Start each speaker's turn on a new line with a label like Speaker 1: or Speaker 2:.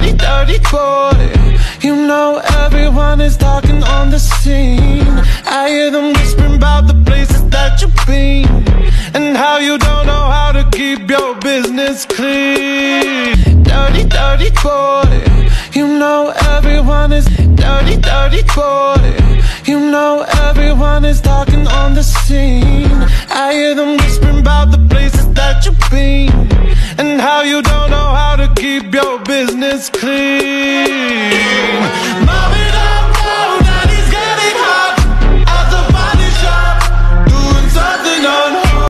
Speaker 1: Dirty, dirty boy. You know everyone is talking on the scene. I hear them whispering about the places that you've been And how you don't know how to keep your business clean. Dirty, dirty boy. You know everyone is Dirty, dirty boy. You know everyone is talking on the scene. I hear them whispering about the places that you've been And how you don't know keep your business clean